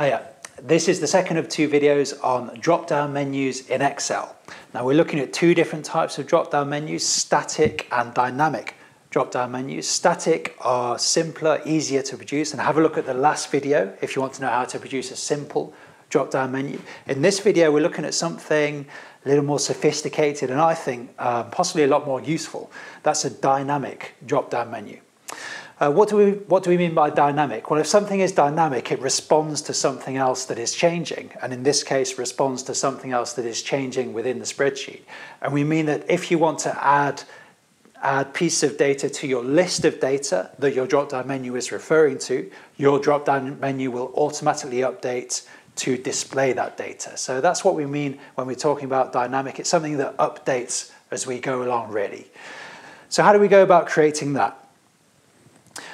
Hiya. This is the second of two videos on drop-down menus in Excel. Now we're looking at two different types of drop-down menus, static and dynamic drop-down menus. Static are simpler, easier to produce, and have a look at the last video if you want to know how to produce a simple drop-down menu. In this video, we're looking at something a little more sophisticated and I think uh, possibly a lot more useful. That's a dynamic drop-down menu. Uh, what, do we, what do we mean by dynamic? Well, if something is dynamic, it responds to something else that is changing, and in this case, responds to something else that is changing within the spreadsheet. And we mean that if you want to add add piece of data to your list of data that your drop-down menu is referring to, your drop-down menu will automatically update to display that data. So that's what we mean when we're talking about dynamic. It's something that updates as we go along, really. So how do we go about creating that?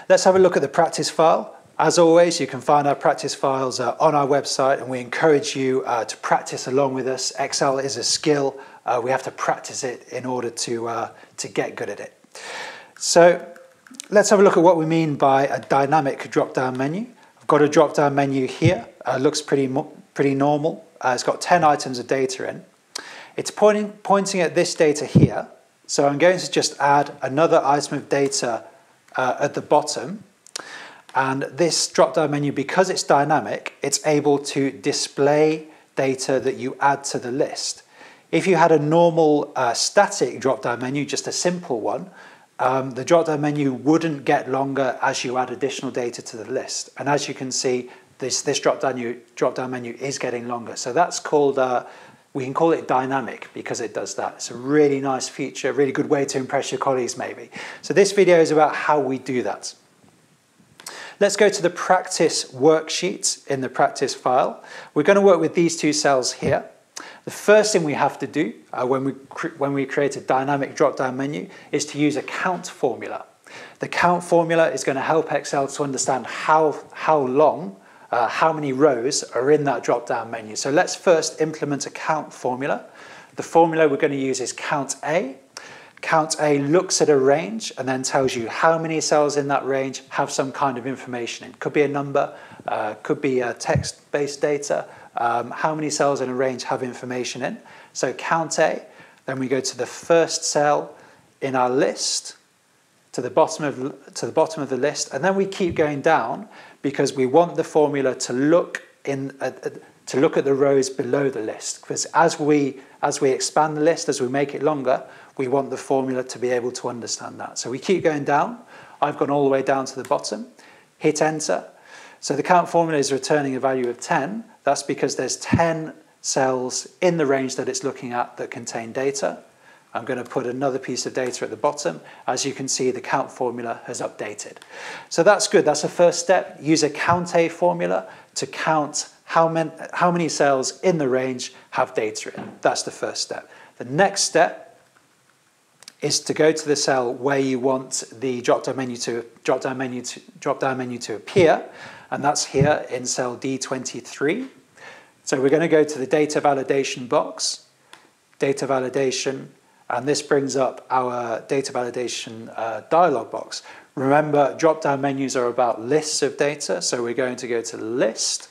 Let's have a look at the practice file. As always, you can find our practice files uh, on our website and we encourage you uh, to practice along with us. Excel is a skill. Uh, we have to practice it in order to, uh, to get good at it. So let's have a look at what we mean by a dynamic drop-down menu. I've got a drop-down menu here. Uh, looks pretty, pretty normal. Uh, it's got 10 items of data in. It's pointing, pointing at this data here. So I'm going to just add another item of data uh, at the bottom. And this drop-down menu, because it's dynamic, it's able to display data that you add to the list. If you had a normal uh, static drop-down menu, just a simple one, um, the drop-down menu wouldn't get longer as you add additional data to the list. And as you can see, this, this drop-down drop menu is getting longer. So that's called uh, we can call it dynamic because it does that. It's a really nice feature, really good way to impress your colleagues maybe. So this video is about how we do that. Let's go to the practice worksheet in the practice file. We're going to work with these two cells here. The first thing we have to do uh, when, we when we create a dynamic drop-down menu is to use a count formula. The count formula is going to help Excel to understand how, how long uh, how many rows are in that drop-down menu. So let's first implement a count formula. The formula we're going to use is count A. Count A looks at a range and then tells you how many cells in that range have some kind of information in. Could be a number, uh, could be a text-based data, um, how many cells in a range have information in. So count A, then we go to the first cell in our list, to the bottom of, to the, bottom of the list, and then we keep going down because we want the formula to look in uh, uh, to look at the rows below the list. Because as we as we expand the list as we make it longer we want the formula to be able to understand that. So we keep going down. I've gone all the way down to the bottom. Hit enter. So the count formula is returning a value of 10 that's because there's 10 cells in the range that it's looking at that contain data I'm going to put another piece of data at the bottom. As you can see, the count formula has updated. So that's good. That's the first step. Use a count A formula to count how many, how many cells in the range have data in. That's the first step. The next step is to go to the cell where you want the drop-down menu to drop-down menu to drop-down menu to appear, and that's here in cell D23. So we're going to go to the data validation box, data validation, and this brings up our data validation uh, dialog box. Remember, drop-down menus are about lists of data, so we're going to go to list.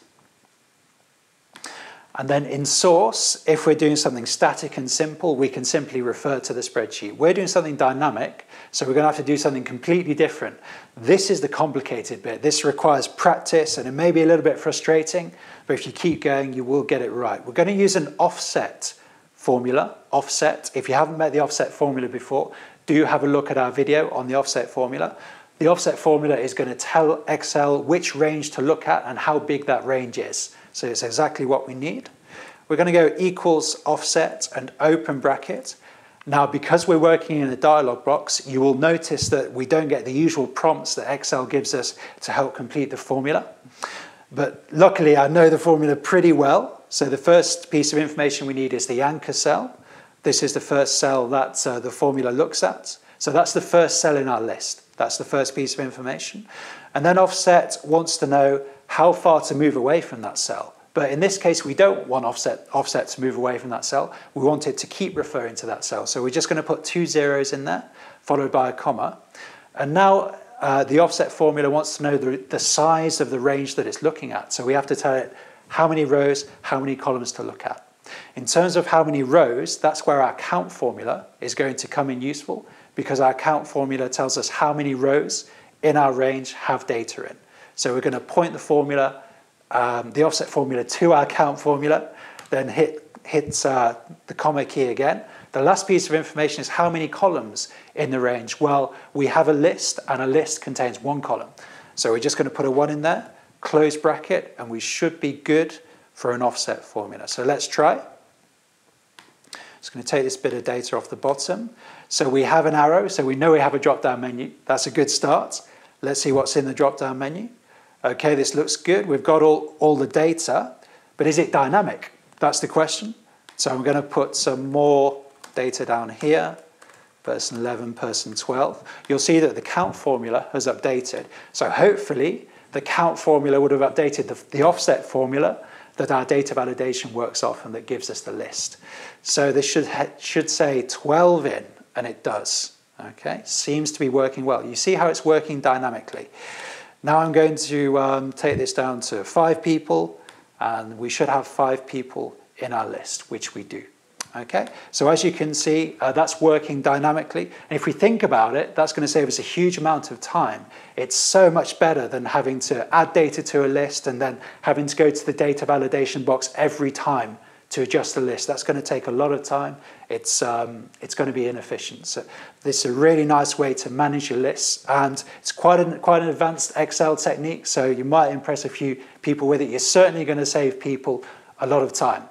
And then in source, if we're doing something static and simple, we can simply refer to the spreadsheet. We're doing something dynamic, so we're going to have to do something completely different. This is the complicated bit. This requires practice, and it may be a little bit frustrating, but if you keep going, you will get it right. We're going to use an offset formula, offset. If you haven't met the offset formula before, do have a look at our video on the offset formula. The offset formula is going to tell Excel which range to look at and how big that range is. So it's exactly what we need. We're going to go equals offset and open bracket. Now, because we're working in a dialog box, you will notice that we don't get the usual prompts that Excel gives us to help complete the formula. But luckily, I know the formula pretty well, so the first piece of information we need is the anchor cell. This is the first cell that uh, the formula looks at. So that's the first cell in our list. That's the first piece of information. And then offset wants to know how far to move away from that cell. But in this case, we don't want offset, offset to move away from that cell. We want it to keep referring to that cell. So we're just going to put two zeros in there, followed by a comma. And now uh, the offset formula wants to know the, the size of the range that it's looking at. So we have to tell it how many rows, how many columns to look at. In terms of how many rows, that's where our count formula is going to come in useful because our count formula tells us how many rows in our range have data in. So we're going to point the formula, um, the offset formula to our count formula, then hit, uh, the comma key again. The last piece of information is how many columns in the range. Well, we have a list and a list contains one column. So we're just going to put a one in there, close bracket, and we should be good for an offset formula. So let's try. Just going to take this bit of data off the bottom. So we have an arrow, so we know we have a drop-down menu. That's a good start. Let's see what's in the drop-down menu. Okay, this looks good. We've got all, all the data, but is it dynamic? That's the question. So I'm going to put some more data down here, person 11, person 12. You'll see that the count formula has updated. So hopefully the count formula would have updated the, the offset formula that our data validation works off and that gives us the list. So this should, should say 12 in, and it does. Okay, seems to be working well. You see how it's working dynamically. Now I'm going to um, take this down to five people, and we should have five people in our list, which we do. Okay, so as you can see, uh, that's working dynamically. And if we think about it, that's going to save us a huge amount of time. It's so much better than having to add data to a list and then having to go to the data validation box every time to adjust the list. That's going to take a lot of time. It's, um, it's going to be inefficient. So this is a really nice way to manage your lists. And it's quite an, quite an advanced Excel technique, so you might impress a few people with it. You're certainly going to save people a lot of time.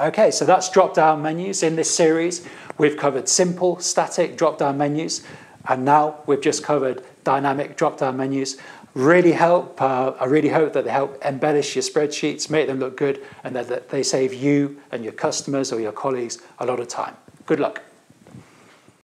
Okay, so that's drop-down menus. In this series, we've covered simple, static drop-down menus, and now we've just covered dynamic drop-down menus. Really help, uh, I really hope that they help embellish your spreadsheets, make them look good, and that, that they save you and your customers or your colleagues a lot of time. Good luck.